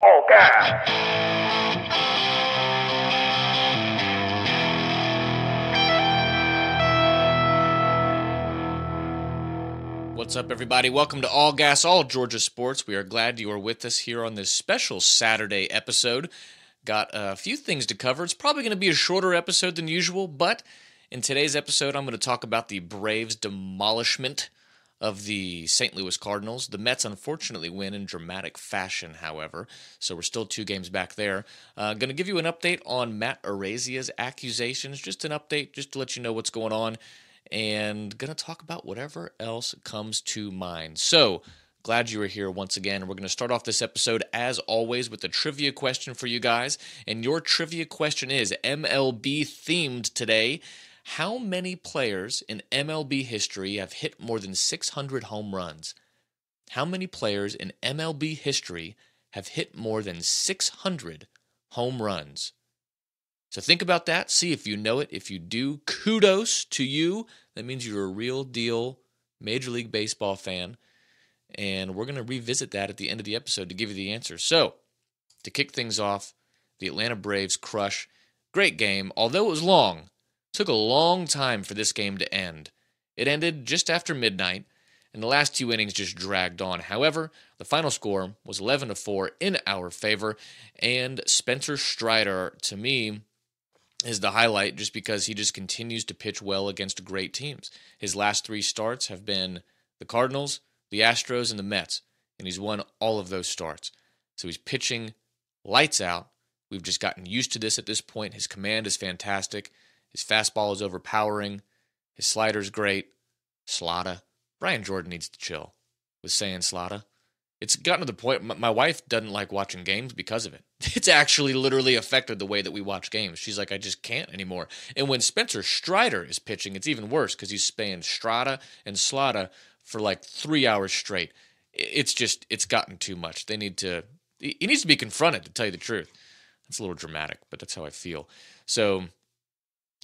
Oh, All gas. What's up, everybody? Welcome to All Gas, All Georgia Sports. We are glad you are with us here on this special Saturday episode. Got a few things to cover. It's probably going to be a shorter episode than usual, but in today's episode, I'm going to talk about the Braves' demolishment of the St. Louis Cardinals. The Mets unfortunately win in dramatic fashion, however, so we're still two games back there. Uh, going to give you an update on Matt Araiza's accusations, just an update, just to let you know what's going on, and going to talk about whatever else comes to mind. So, glad you are here once again. We're going to start off this episode, as always, with a trivia question for you guys. And your trivia question is MLB themed today. How many players in MLB history have hit more than 600 home runs? How many players in MLB history have hit more than 600 home runs? So think about that. See if you know it. If you do, kudos to you. That means you're a real deal Major League Baseball fan. And we're going to revisit that at the end of the episode to give you the answer. So, to kick things off, the Atlanta Braves crush. Great game, although it was long. Took a long time for this game to end. It ended just after midnight, and the last two innings just dragged on. However, the final score was 11 to 4 in our favor, and Spencer Strider, to me, is the highlight just because he just continues to pitch well against great teams. His last three starts have been the Cardinals, the Astros, and the Mets, and he's won all of those starts. So he's pitching lights out. We've just gotten used to this at this point. His command is fantastic. His fastball is overpowering. His slider's great. Slada. Brian Jordan needs to chill with saying Slada. It's gotten to the point my wife doesn't like watching games because of it. It's actually literally affected the way that we watch games. She's like, I just can't anymore. And when Spencer Strider is pitching, it's even worse because he's spaying Strada and Slada for like three hours straight. It's just, it's gotten too much. They need to, he needs to be confronted, to tell you the truth. That's a little dramatic, but that's how I feel. So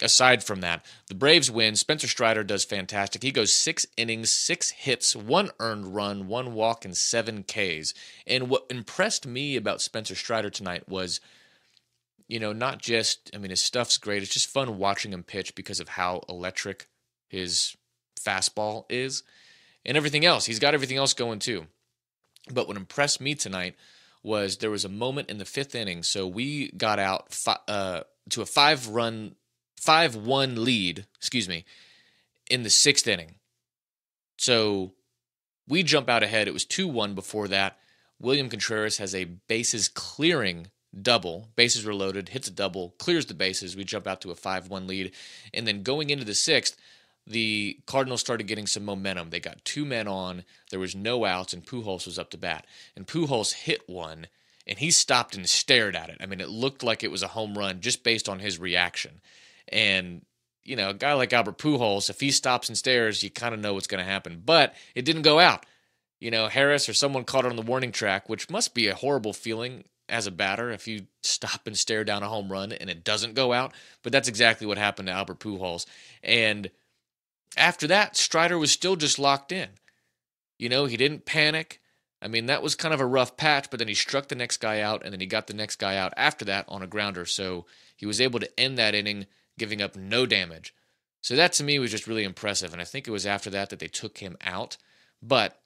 aside from that, the Braves win. Spencer Strider does fantastic. He goes six innings, six hits, one earned run, one walk, and seven Ks. And what impressed me about Spencer Strider tonight was, you know, not just, I mean, his stuff's great. It's just fun watching him pitch because of how electric his fastball is and everything else. He's got everything else going too. But what impressed me tonight was there was a moment in the fifth inning. So we got out uh, to a five run 5 1 lead, excuse me, in the sixth inning. So we jump out ahead. It was 2 1 before that. William Contreras has a bases clearing double. Bases were loaded, hits a double, clears the bases. We jump out to a 5 1 lead. And then going into the sixth, the Cardinals started getting some momentum. They got two men on. There was no outs, and Pujols was up to bat. And Pujols hit one, and he stopped and stared at it. I mean, it looked like it was a home run just based on his reaction. And you know, a guy like Albert Pujols, if he stops and stares, you kind of know what's going to happen. But it didn't go out. You know, Harris or someone caught it on the warning track, which must be a horrible feeling as a batter if you stop and stare down a home run and it doesn't go out. But that's exactly what happened to Albert Pujols. And after that, Strider was still just locked in. You know, he didn't panic. I mean, that was kind of a rough patch, but then he struck the next guy out, and then he got the next guy out after that on a grounder. So he was able to end that inning giving up no damage. So that to me was just really impressive. And I think it was after that that they took him out. But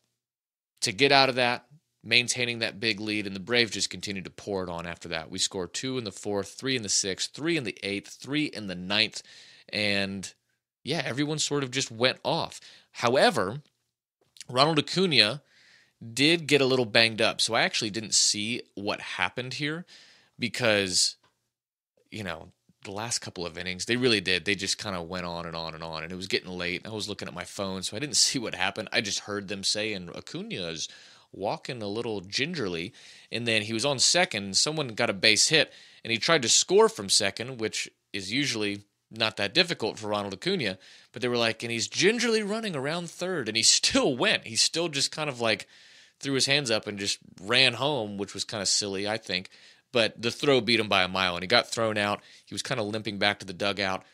to get out of that, maintaining that big lead, and the Braves just continued to pour it on after that. We scored two in the fourth, three in the sixth, three in the eighth, three in the ninth. And yeah, everyone sort of just went off. However, Ronald Acuna did get a little banged up. So I actually didn't see what happened here because, you know, the last couple of innings, they really did. They just kind of went on and on and on, and it was getting late. I was looking at my phone, so I didn't see what happened. I just heard them say, and Acuna's walking a little gingerly, and then he was on second. Someone got a base hit, and he tried to score from second, which is usually not that difficult for Ronald Acuna. But they were like, and he's gingerly running around third, and he still went. He still just kind of like threw his hands up and just ran home, which was kind of silly, I think but the throw beat him by a mile and he got thrown out. He was kind of limping back to the dugout,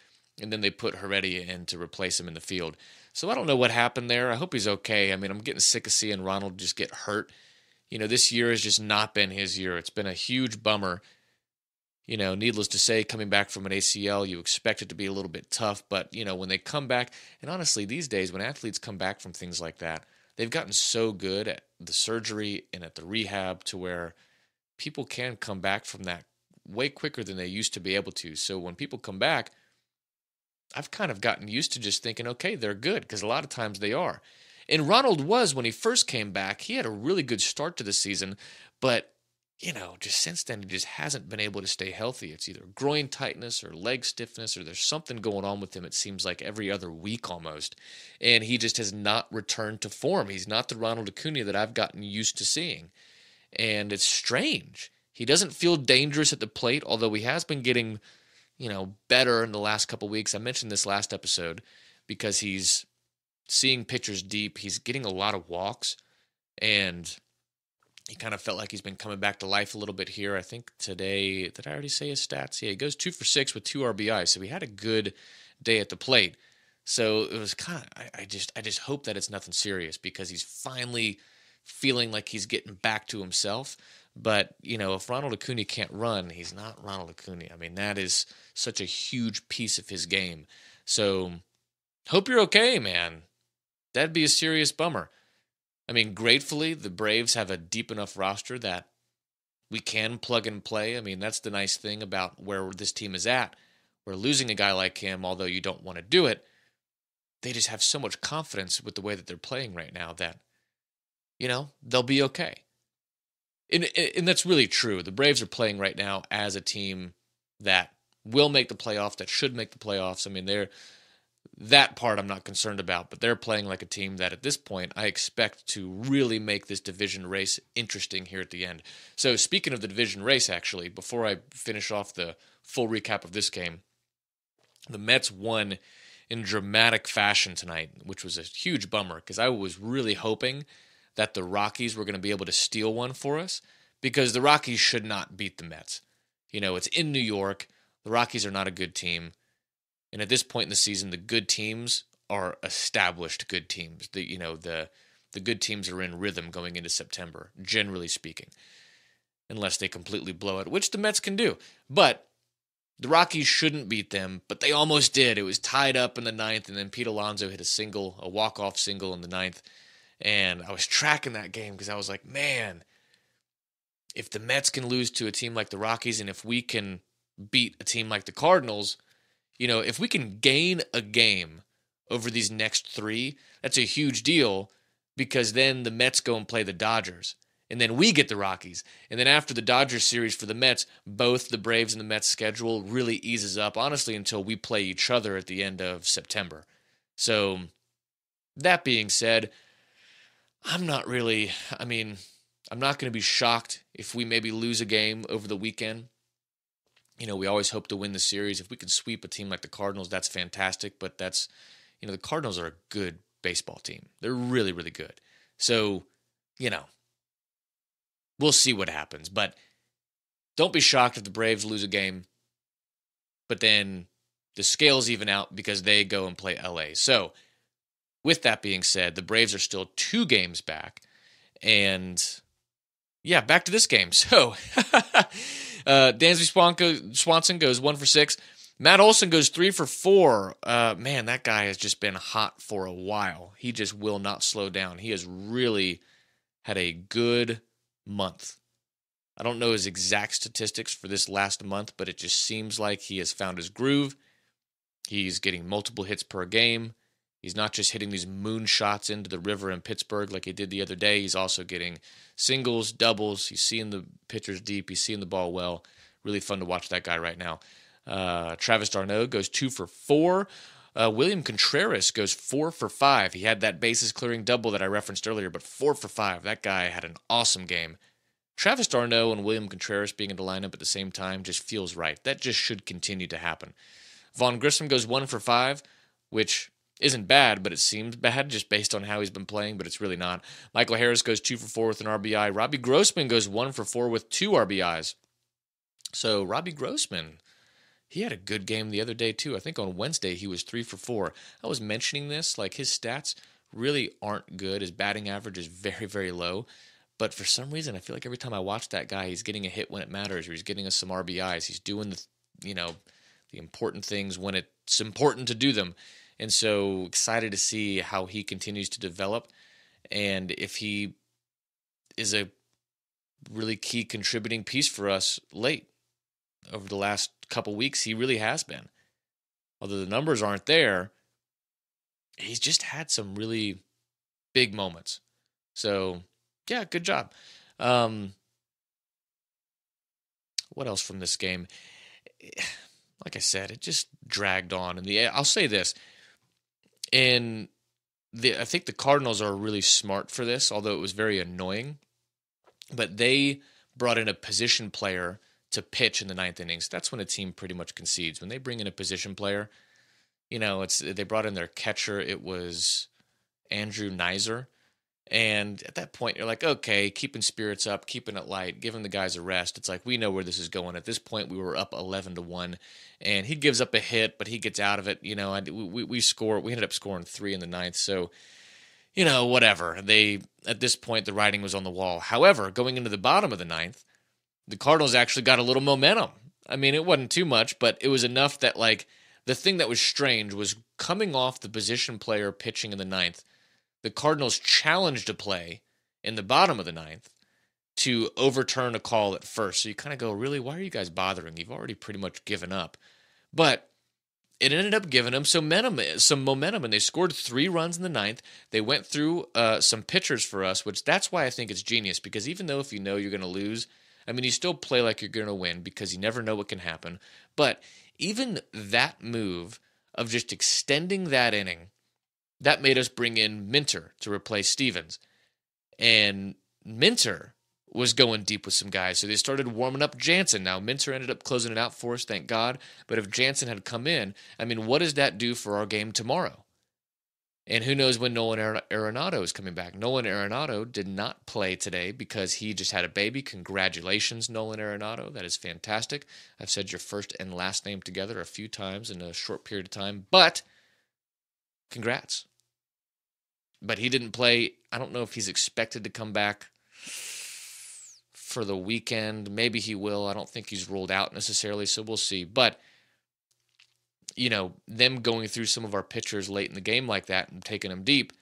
and then they put Heredia in to replace him in the field. So I don't know what happened there. I hope he's okay. I mean, I'm getting sick of seeing Ronald just get hurt. you know, this year has just not been his year. It's been a huge bummer. You know, needless to say, coming back from an ACL, you expect it to be a little bit tough. But, you know, when they come back, and honestly, these days, when athletes come back from things like that, they've gotten so good at the surgery and at the rehab to where people can come back from that way quicker than they used to be able to. So when people come back, I've kind of gotten used to just thinking, okay, they're good, because a lot of times they are. And Ronald was when he first came back. He had a really good start to the season, but you know, just since then he just hasn't been able to stay healthy. It's either groin tightness or leg stiffness, or there's something going on with him. It seems like every other week almost, and he just has not returned to form. He's not the Ronald Acuna that I've gotten used to seeing, and it's strange. He doesn't feel dangerous at the plate, although he has been getting, you know, better in the last couple weeks. I mentioned this last episode because he's seeing pitchers deep. He's getting a lot of walks, and he kind of felt like he's been coming back to life a little bit here. I think today, did I already say his stats? Yeah, he goes two for six with two RBI, So he had a good day at the plate. So it was kind of, I, I just, I just hope that it's nothing serious because he's finally feeling like he's getting back to himself. But, you know, if Ronald Acuna can't run, he's not Ronald Acuna. I mean, that is such a huge piece of his game. So hope you're okay, man. That'd be a serious bummer. I mean, gratefully, the Braves have a deep enough roster that we can plug and play. I mean, that's the nice thing about where this team is at. We're losing a guy like him, although you don't want to do it. They just have so much confidence with the way that they're playing right now that, you know, they'll be okay. And, and that's really true. The Braves are playing right now as a team that will make the playoffs, that should make the playoffs. I mean, they're that part I'm not concerned about, but they're playing like a team that at this point I expect to really make this division race interesting here at the end. So, speaking of the division race, actually, before I finish off the full recap of this game, the Mets won in dramatic fashion tonight, which was a huge bummer because I was really hoping that the Rockies were going to be able to steal one for us because the Rockies should not beat the Mets. You know, it's in New York. The Rockies are not a good team. And at this point in the season, the good teams are established good teams. The you know the the good teams are in rhythm going into September, generally speaking, unless they completely blow it, which the Mets can do. But the Rockies shouldn't beat them, but they almost did. It was tied up in the ninth, and then Pete Alonso hit a single, a walk off single in the ninth. And I was tracking that game because I was like, man, if the Mets can lose to a team like the Rockies, and if we can beat a team like the Cardinals, you know, if we can gain a game over these next three, that's a huge deal because then the Mets go and play the Dodgers. And then we get the Rockies. And then after the Dodgers series for the Mets, both the Braves and the Mets schedule really eases up, honestly, until we play each other at the end of September. So, that being said, I'm not really, I mean, I'm not going to be shocked if we maybe lose a game over the weekend you know, we always hope to win the series. If we can sweep a team like the Cardinals, that's fantastic. But that's, you know, the Cardinals are a good baseball team. They're really, really good. So, you know, we'll see what happens. But don't be shocked if the Braves lose a game. But then the scales even out because they go and play LA. So, with that being said, the Braves are still two games back. And yeah, back to this game. So, uh, Dansby Swanson goes one for six. Matt Olson goes three for four. Uh, man, that guy has just been hot for a while. He just will not slow down. He has really had a good month. I don't know his exact statistics for this last month, but it just seems like he has found his groove. He's getting multiple hits per game. He's not just hitting these moon shots into the river in Pittsburgh like he did the other day. He's also getting singles, doubles. He's seeing the pitchers deep. He's seeing the ball well. Really fun to watch that guy right now. Uh, Travis d'Arnaud goes two for four. Uh, William Contreras goes four for five. He had that bases clearing double that I referenced earlier, but four for five. That guy had an awesome game. Travis d'Arnaud and William Contreras being in the lineup at the same time just feels right. That just should continue to happen. Vaughn Grissom goes one for five, which isn't bad, but it seems bad just based on how he's been playing, but it's really not. Michael Harris goes two for four with an RBI. Robbie Grossman goes one for four with two RBIs. So Robbie Grossman, he had a good game the other day too. I think on Wednesday he was three for four. I was mentioning this, like his stats really aren't good. His batting average is very, very low. But for some reason, I feel like every time I watch that guy, he's getting a hit when it matters, or he's getting us some RBIs. He's doing the, you know, the important things when it's important to do them. And so excited to see how he continues to develop, and if he is a really key contributing piece for us late over the last couple weeks. He really has been. Although the numbers aren't there, he's just had some really big moments. So, yeah, good job. Um, what else from this game? Like I said, it just dragged on. And the I'll say this, and the I think the Cardinals are really smart for this, although it was very annoying. But they brought in a position player to pitch in the ninth innings. That's when a team pretty much concedes. When they bring in a position player, you know, it's they brought in their catcher. It was Andrew Knizner. And at that point, you're like, okay, keeping spirits up, keeping it light, giving the guys a rest. It's like we know where this is going. At this point, we were up eleven to one, and he gives up a hit, but he gets out of it. You know, and we we score. We ended up scoring three in the ninth. So, you know, whatever. They at this point, the writing was on the wall. However, going into the bottom of the ninth, the Cardinals actually got a little momentum. I mean, it wasn't too much, but it was enough that like the thing that was strange was coming off the position player pitching in the ninth. The Cardinals challenged a play in the bottom of the ninth to overturn a call at first. So you kind of go, really, why are you guys bothering? You've already pretty much given up. But it ended up giving them some momentum, some momentum, and they scored three runs in the ninth. They went through uh, some pitchers for us, which that's why I think it's genius. Because even though if you know you're going to lose, I mean, you still play like you're going to win because you never know what can happen. But even that move of just extending that inning, that made us bring in Minter to replace Stephens. And Minter was going deep with some guys. So they started warming up Jansen. Now, Minter ended up closing it out for us, thank God. But if Jansen had come in, I mean, what does that do for our game tomorrow? And who knows when Nolan Arenado is coming back? Nolan Arenado did not play today because he just had a baby. Congratulations, Nolan Arenado. That is fantastic. I've said your first and last name together a few times in a short period of time, but congrats. But he didn't play. I don't know if he's expected to come back for the weekend. Maybe he will. I don't think he's ruled out necessarily, so we'll see. But you know, them going through some of our pitchers late in the game like that and taking them deep,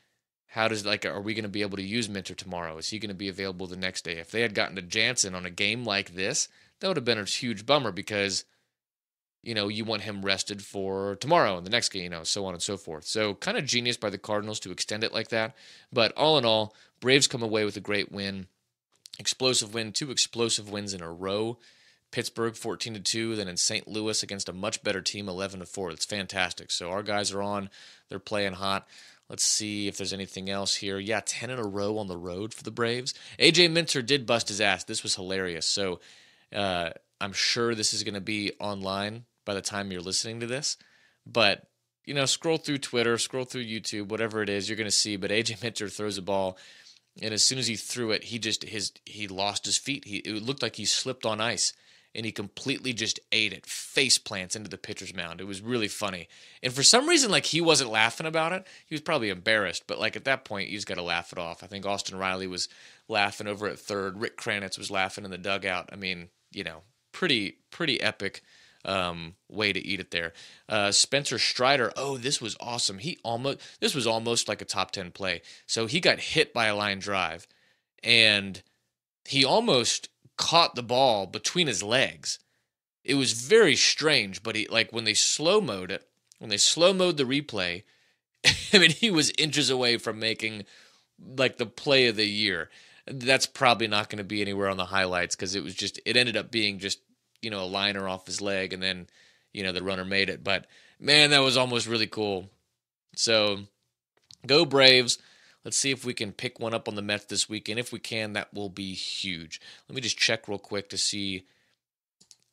how does like are we going to be able to use Minter tomorrow? Is he going to be available the next day? If they had gotten to Jansen on a game like this, that would have been a huge bummer because you know, you want him rested for tomorrow and the next game, you know, so on and so forth. So kind of genius by the Cardinals to extend it like that. But all in all, Braves come away with a great win. Explosive win, two explosive wins in a row. Pittsburgh 14 to 2, then in St. Louis against a much better team 11 to 4. It's fantastic. So our guys are on, they're playing hot. Let's see if there's anything else here. Yeah, 10 in a row on the road for the Braves. AJ Minter did bust his ass. This was hilarious. So uh, I'm sure this is going to be online by the time you're listening to this. But, you know, scroll through Twitter, scroll through YouTube, whatever it is, you're going to see. But AJ Minter throws a ball. And as soon as he threw it, he just his he lost his feet. He it looked like he slipped on ice and he completely just ate it, face plants into the pitcher's mound. It was really funny. And for some reason, like he wasn't laughing about it. He was probably embarrassed, but like at that point, you just got to laugh it off. I think Austin Riley was laughing over at third. Rick Kranitz was laughing in the dugout. I mean, you know, pretty pretty epic um, way to eat it there. Uh, Spencer Strider, oh, this was awesome. He almost this was almost like a top ten play. So he got hit by a line drive, and he almost caught the ball between his legs. It was very strange, but he like when they slow mode it, when they slow mode the replay, I mean he was inches away from making like the play of the year. That's probably not going to be anywhere on the highlights because it was just it ended up being just you know a liner off his leg and then you know the runner made it. But man, that was almost really cool. So go Braves. Let's see if we can pick one up on the Mets this weekend. If we can, that will be huge. Let me just check real quick to see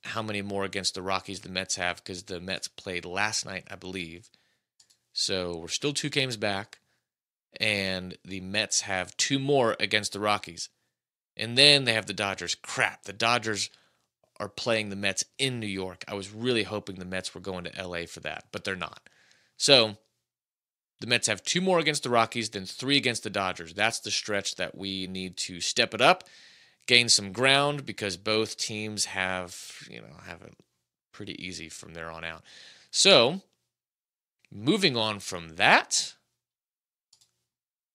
how many more against the Rockies the Mets have because the Mets played last night, I believe. So we're still two games back, and the Mets have two more against the Rockies. And then they have the Dodgers. Crap, the Dodgers are playing the Mets in New York. I was really hoping the Mets were going to LA for that, but they're not. So The Mets have two more against the Rockies, then three against the Dodgers. That's the stretch that we need to step it up, gain some ground because both teams have, you know, have it pretty easy from there on out. So, moving on from that,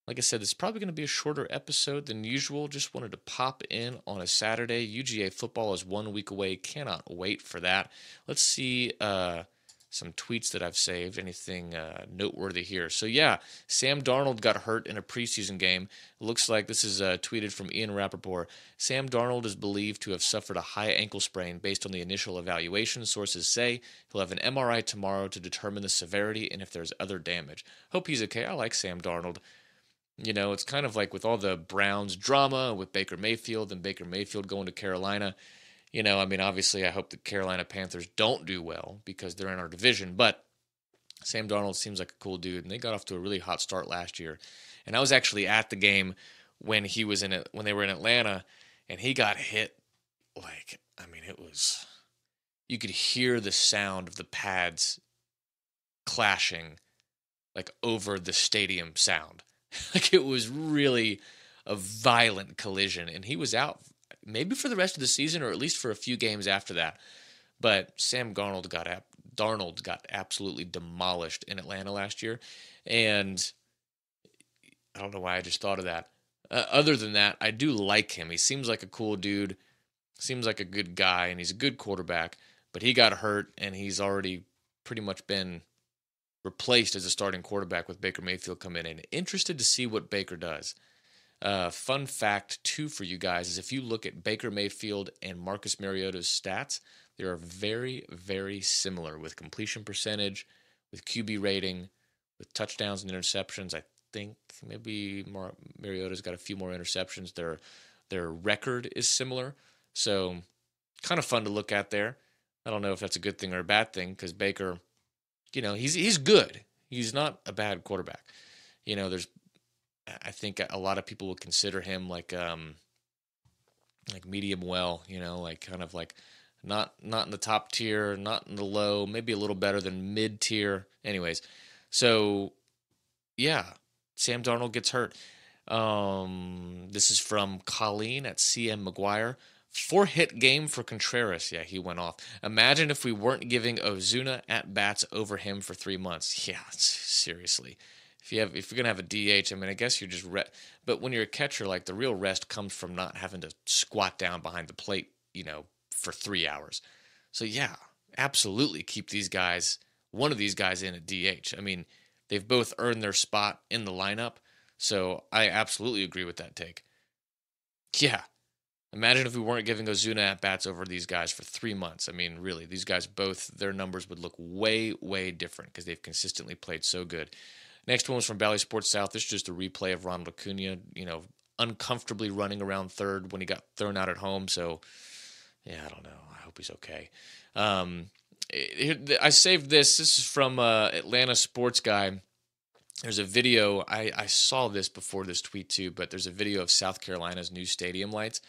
like I said, it's probably going to be a shorter episode than usual. Just wanted to pop in on a Saturday. UGA football is one week away. Cannot wait for that. Let's see uh, some tweets that I've saved. Anything uh, noteworthy here? So, yeah, Sam Darnold got hurt in a preseason game. Looks like this is uh, tweeted from Ian Rapoport. Sam Darnold is believed to have suffered a high ankle sprain based on the initial evaluation. Sources say he'll have an MRI tomorrow to determine the severity and if there's other damage. Hope he's okay. I like Sam Darnold. You know, it's kind of like with all the Browns drama with Baker Mayfield and Baker Mayfield going to Carolina. You know, I mean, obviously, I hope the Carolina Panthers don't do well because they're in our division, but Sam Darnold seems like a cool dude, and they got off to a really hot start last year. And I was actually at the game when he was in it when they were in Atlanta, and he got hit like I mean, it was you could hear the sound of the pads clashing like over the stadium sound like it was really a violent collision, and he was out maybe for the rest of the season or at least for a few games after that. But Sam Darnold got Darnold got absolutely demolished in Atlanta last year, and I don't know why I just thought of that. Uh, other than that, I do like him. He seems like a cool dude, seems like a good guy, and he's a good quarterback. But he got hurt, and he's already pretty much been replaced as a starting quarterback with Baker Mayfield come in. And interested to see what Baker does. Uh, fun fact, too, for you guys is if you look at Baker Mayfield and Marcus Mariota's stats, they are very, very similar with completion percentage, with QB rating, with touchdowns and interceptions. I think maybe Mar- Mariota's got a few more interceptions. Their their record is similar, so kind of fun to look at there. I don't know if that's a good thing or a bad thing because Baker you know, he's he's good. He's not a bad quarterback. You know, there's I think a lot of people would consider him like um like medium well, you know, like kind of like not not in the top tier, not in the low, maybe a little better than mid tier. Anyways, so yeah, Sam Darnold gets hurt. Um, this is from Colleen at CM McGuire. Four hit game for Contreras. Yeah, he went off. Imagine if we weren't giving Ozuna at bats over him for three months. Yeah, seriously. If you have, if you're gonna have a DH, I mean, I guess you're just re- But when you're a catcher, like the real rest comes from not having to squat down behind the plate, you know, for three hours. So yeah, absolutely keep these guys, one of these guys in at DH. I mean, they've both earned their spot in the lineup. So I absolutely agree with that take. Yeah, Imagine if we weren't giving Ozuna at bats over these guys for three months. I mean, really, these guys both their numbers would look way, way different because they've consistently played so good. Next one was from Bally Sports South. This is just a replay of Ronald Acuna, you know, uncomfortably running around third when he got thrown out at home. So, yeah, I don't know. I hope he's okay. Um, I saved this. This is from uh, Atlanta Sports Guy. There's a video. I, I saw this before this tweet too, but there's a video of South Carolina's new stadium lights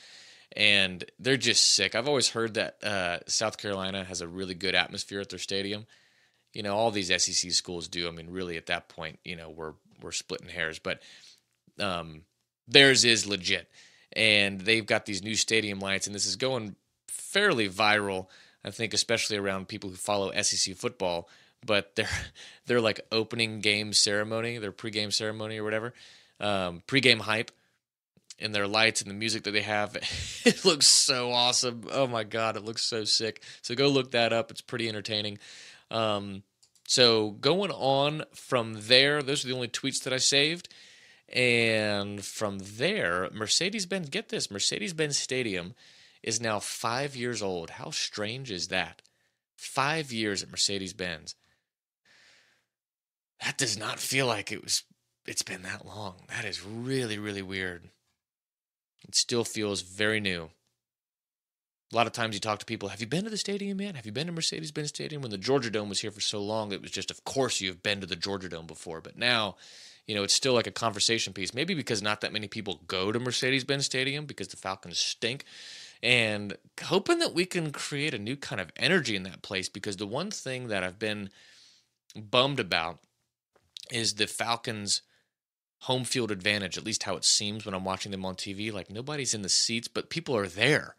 and they're just sick. I've always heard that uh, South Carolina has a really good atmosphere at their stadium. You know, all these SEC schools do. I mean, really, at that point, you know, we're we're splitting hairs, but um, theirs is legit, and they've got these new stadium lights, and this is going fairly viral. I think, especially around people who follow SEC football. But they're they're like opening game ceremony, their pregame ceremony or whatever, um, pregame hype and their lights and the music that they have. it looks so awesome. Oh my god, it looks so sick. So go look that up. It's pretty entertaining. Um, so going on from there, those are the only tweets that I saved. And from there, Mercedes Benz, get this Mercedes Benz Stadium is now five years old. How strange is that? Five years at Mercedes Benz. That does not feel like it was, it's been that long. That is really, really weird. It still feels very new. A lot of times you talk to people, have you been to the stadium yet? Have you been to Mercedes Benz Stadium? When the Georgia Dome was here for so long, it was just, of course, you've been to the Georgia Dome before. But now, you know, it's still like a conversation piece. Maybe because not that many people go to Mercedes Benz Stadium because the Falcons stink. And hoping that we can create a new kind of energy in that place because the one thing that I've been bummed about is the Falcons' home field advantage, at least how it seems when I'm watching them on TV. Like nobody's in the seats, but people are there.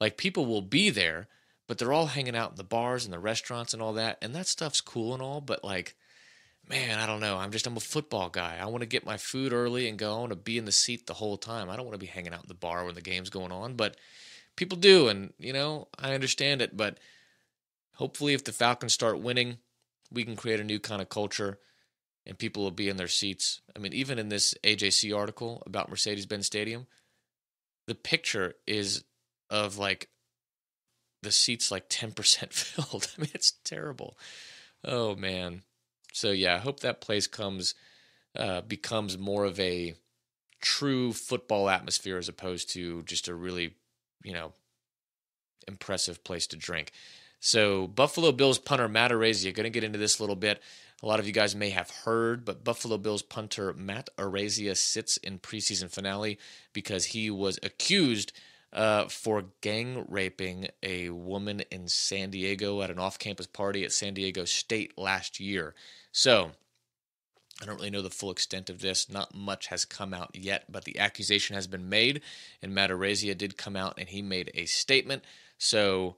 Like people will be there, but they're all hanging out in the bars and the restaurants and all that. And that stuff's cool and all, but like, man, I don't know. I'm just, I'm a football guy. I want to get my food early and go. I want to be in the seat the whole time. I don't want to be hanging out in the bar when the game's going on, but people do. And, you know, I understand it, but hopefully if the Falcons start winning, we can create a new kind of culture and people will be in their seats. I mean, even in this AJC article about Mercedes Benz Stadium, the picture is of like the seats like 10% filled. I mean, it's terrible. Oh man. So yeah, I hope that place comes uh, becomes more of a true football atmosphere as opposed to just a really, you know, impressive place to drink. So Buffalo Bills punter Matt Araiza, going to get into this a little bit. A lot of you guys may have heard, but Buffalo Bills punter Matt Araiza sits in preseason finale because he was accused uh, for gang raping a woman in San Diego at an off campus party at San Diego State last year. So, I don't really know the full extent of this. Not much has come out yet, but the accusation has been made, and Matt Araiza did come out and he made a statement. So,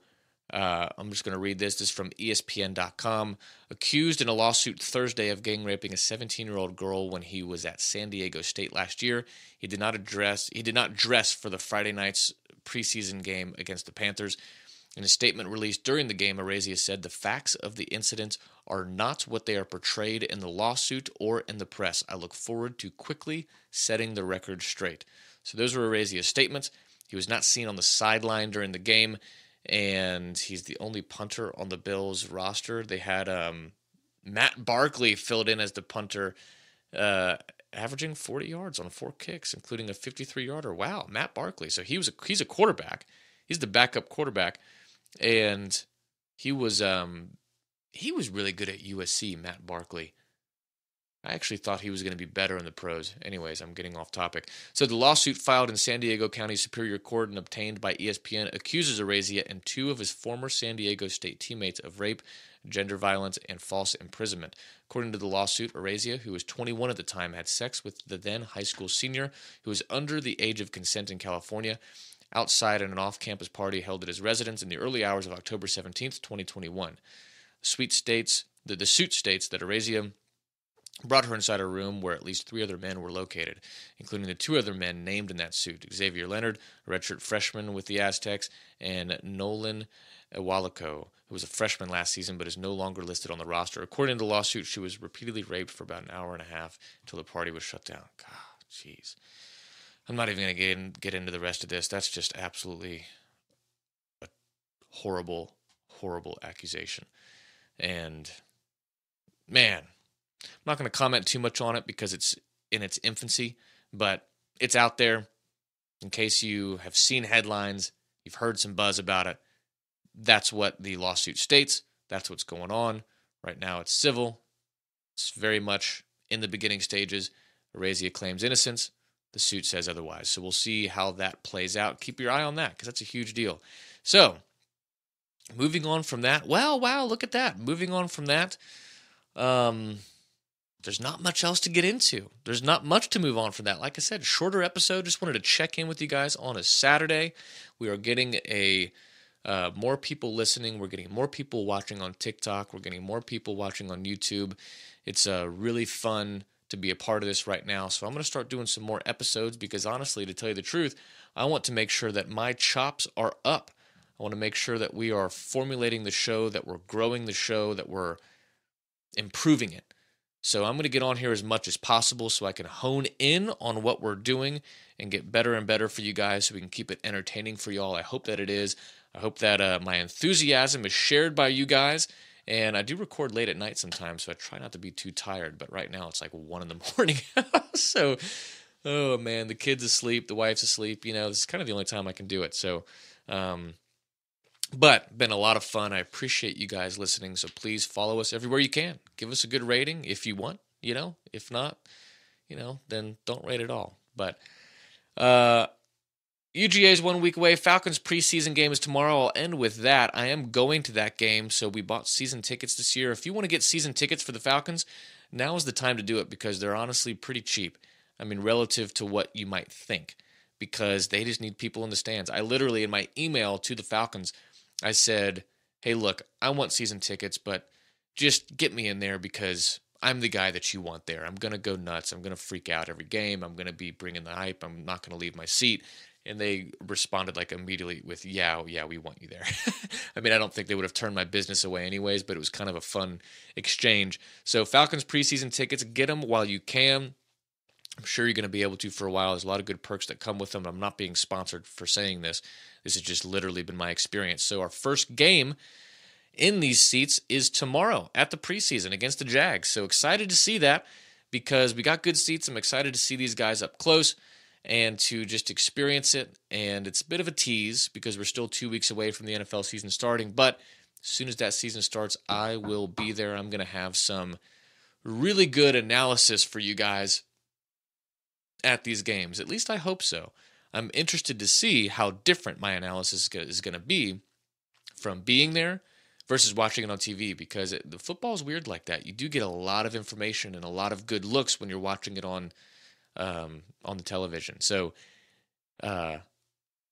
uh, I'm just going to read this. This is from ESPN.com. Accused in a lawsuit Thursday of gang raping a 17 year old girl when he was at San Diego State last year. He did not address. He did not dress for the Friday night's preseason game against the Panthers. In a statement released during the game, Araiza said the facts of the incident are not what they are portrayed in the lawsuit or in the press. I look forward to quickly setting the record straight. So those were Araiza's statements. He was not seen on the sideline during the game and he's the only punter on the Bills roster. They had um, Matt Barkley filled in as the punter, uh, averaging 40 yards on four kicks, including a 53 yarder. Wow, Matt Barkley. So he was a, he's a quarterback. He's the backup quarterback, and he was um, he was really good at USC. Matt Barkley. I actually thought he was going to be better in the pros. Anyways, I'm getting off topic. So the lawsuit filed in San Diego County Superior Court and obtained by ESPN accuses Araiza and two of his former San Diego State teammates of rape, gender violence, and false imprisonment. According to the lawsuit, Araiza, who was 21 at the time, had sex with the then high school senior who was under the age of consent in California outside at an off-campus party held at his residence in the early hours of October 17, 2021. The, suite states, the, the suit states that Araiza brought her inside a room where at least three other men were located, including the two other men named in that suit Zavier Leonard, a redshirt freshman with the Aztecs, and Nowlin Ewaliko, who was a freshman last season but is no longer listed on the roster. According to the lawsuit, she was repeatedly raped for about an hour and a half until the party was shut down. God, jeez. I'm not even going to get in, get into the rest of this. That's just absolutely a horrible, horrible accusation. And man, I'm not going to comment too much on it because it's in its infancy, but it's out there. In case you have seen headlines, you've heard some buzz about it. That's what the lawsuit states. That's what's going on. Right now, it's civil. It's very much in the beginning stages. Araiza claims innocence. The suit says otherwise. So we'll see how that plays out. Keep your eye on that because that's a huge deal. So, moving on from that. Wow, wow, look at that. Moving on from that. Um, there's not much else to get into. There's not much to move on from that. Like I said, shorter episode. Just wanted to check in with you guys on a Saturday. We are getting a uh, more people listening. We're getting more people watching on TikTok. We're getting more people watching on YouTube. It's uh, really fun to be a part of this right now. So I'm going to start doing some more episodes because honestly, to tell you the truth, I want to make sure that my chops are up. I want to make sure that we are formulating the show, that we're growing the show, that we're improving it. So I'm going to get on here as much as possible so I can hone in on what we're doing and get better and better for you guys so we can keep it entertaining for y'all. I hope that it is. I hope that uh, my enthusiasm is shared by you guys. And I do record late at night sometimes, so I try not to be too tired. But right now it's like one in the morning. so, oh man, the kid's asleep, the wife's asleep. You know, this is kind of the only time I can do it. So, um, but been a lot of fun. I appreciate you guys listening. So please follow us everywhere you can. Give us a good rating if you want, you know. If not, you know, then don't rate at all. But uh UGA is one week away. Falcons preseason game is tomorrow. I'll end with that. I am going to that game, so we bought season tickets this year. If you want to get season tickets for the Falcons, now is the time to do it because they're honestly pretty cheap. I mean, relative to what you might think, because they just need people in the stands. I literally, in my email to the Falcons, I said, hey, look, I want season tickets, but just get me in there because I'm the guy that you want there. I'm going to go nuts. I'm going to freak out every game. I'm going to be bringing the hype. I'm not going to leave my seat and they responded like immediately with yeah yeah we want you there i mean i don't think they would have turned my business away anyways but it was kind of a fun exchange so falcons preseason tickets get them while you can i'm sure you're going to be able to for a while there's a lot of good perks that come with them i'm not being sponsored for saying this this has just literally been my experience so our first game in these seats is tomorrow at the preseason against the jags so excited to see that because we got good seats i'm excited to see these guys up close and to just experience it. And it's a bit of a tease because we're still two weeks away from the NFL season starting. But as soon as that season starts, I will be there. I'm going to have some really good analysis for you guys at these games. At least I hope so. I'm interested to see how different my analysis is going to be from being there versus watching it on TV because it, the football is weird like that. You do get a lot of information and a lot of good looks when you're watching it on um, on the television. So, uh,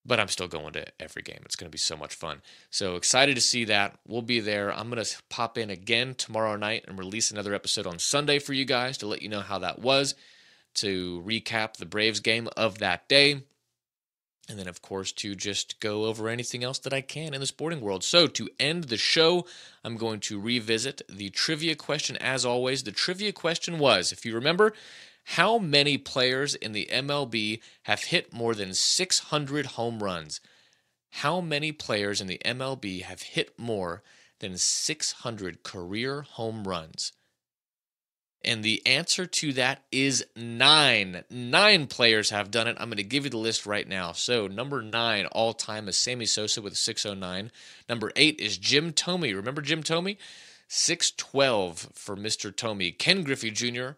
but I'm still going to every game. It's going to be so much fun. So excited to see that. We'll be there. I'm going to pop in again tomorrow night and release another episode on Sunday for you guys to let you know how that was, to recap the Braves game of that day. And then, of course, to just go over anything else that I can in the sporting world. So, to end the show, I'm going to revisit the trivia question as always. The trivia question was if you remember, how many players in the MLB have hit more than 600 home runs? How many players in the MLB have hit more than 600 career home runs? And the answer to that is nine. Nine players have done it. I'm going to give you the list right now. So, number nine all time is Sammy Sosa with 609. Number eight is Jim Thome. Remember Jim Thome? 612 for Mr. Thome. Ken Griffey Jr.,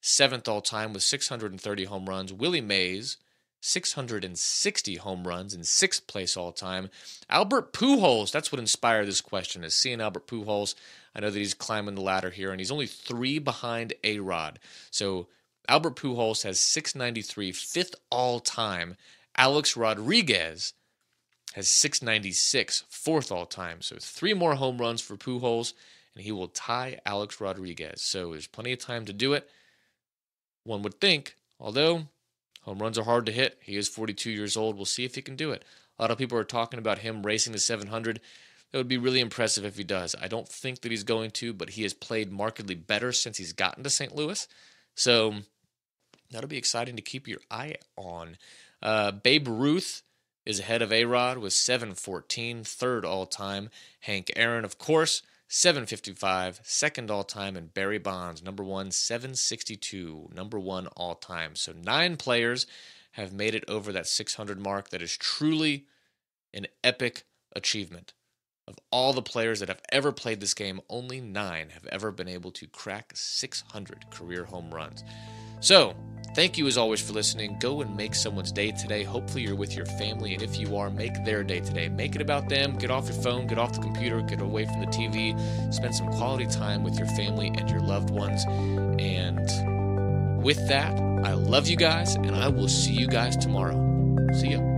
seventh all time with 630 home runs. Willie Mays, 660 home runs in sixth place all time. Albert Pujols, that's what inspired this question, is seeing Albert Pujols. I know that he's climbing the ladder here, and he's only three behind A Rod. So Albert Pujols has 693, fifth all time. Alex Rodriguez has 696, fourth all time. So three more home runs for Pujols, and he will tie Alex Rodriguez. So there's plenty of time to do it. One would think, although home runs are hard to hit, he is 42 years old. We'll see if he can do it. A lot of people are talking about him racing the 700. That would be really impressive if he does. I don't think that he's going to, but he has played markedly better since he's gotten to St. Louis. So that'll be exciting to keep your eye on. Uh, Babe Ruth is ahead of A Rod with 714, third all time. Hank Aaron, of course, 755, second all time, and Barry Bonds, number one, 762, number one all time. So nine players have made it over that 600 mark. That is truly an epic achievement. Of all the players that have ever played this game, only nine have ever been able to crack 600 career home runs. So, thank you as always for listening. Go and make someone's day today. Hopefully, you're with your family, and if you are, make their day today. Make it about them. Get off your phone, get off the computer, get away from the TV. Spend some quality time with your family and your loved ones. And with that, I love you guys, and I will see you guys tomorrow. See ya.